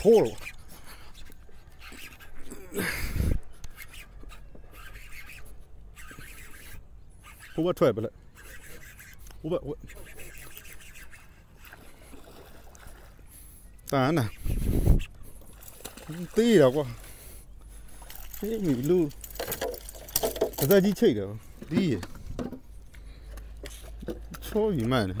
戳了我，我踹不来，我我，当然了，对了我，哎米路，我在机器的，对，超级慢的。